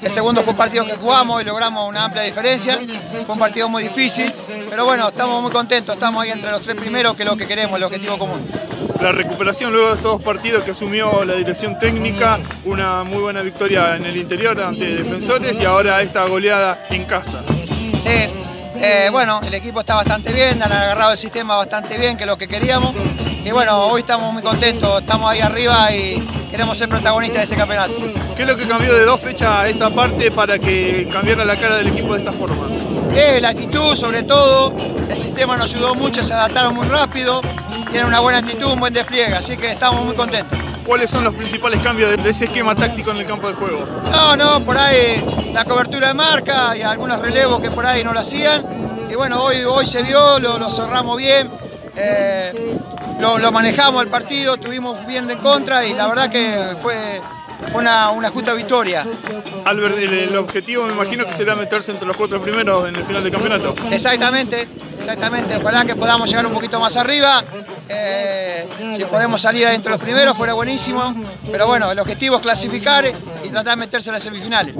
El segundo fue un partido que jugamos y logramos una amplia diferencia. Fue un partido muy difícil, pero bueno, estamos muy contentos, estamos ahí entre los tres primeros, que es lo que queremos, el objetivo común. La recuperación luego de estos dos partidos que asumió la dirección técnica, una muy buena victoria en el interior ante defensores y ahora esta goleada en casa. Sí, eh, bueno, el equipo está bastante bien, han agarrado el sistema bastante bien, que es lo que queríamos. Y bueno, hoy estamos muy contentos, estamos ahí arriba y queremos ser protagonistas de este campeonato. ¿Qué es lo que cambió de dos fechas a esta parte para que cambiara la cara del equipo de esta forma? Eh, la actitud sobre todo, el sistema nos ayudó mucho, se adaptaron muy rápido, tienen una buena actitud, un buen despliegue, así que estamos muy contentos. ¿Cuáles son los principales cambios de ese esquema táctico en el campo de juego? No, no, por ahí la cobertura de marca y algunos relevos que por ahí no lo hacían. Y bueno, hoy, hoy se vio, lo, cerramos bien. Eh, lo, manejamos el partido, tuvimos bien de contra y la verdad que fue una, una justa victoria. Albert, el, objetivo me imagino que será meterse entre los cuatro primeros en el final del campeonato. Exactamente, exactamente. Ojalá que podamos llegar un poquito más arriba. Eh, si podemos salir entre los primeros fuera buenísimo. Pero bueno, el objetivo es clasificar y tratar de meterse en las semifinales.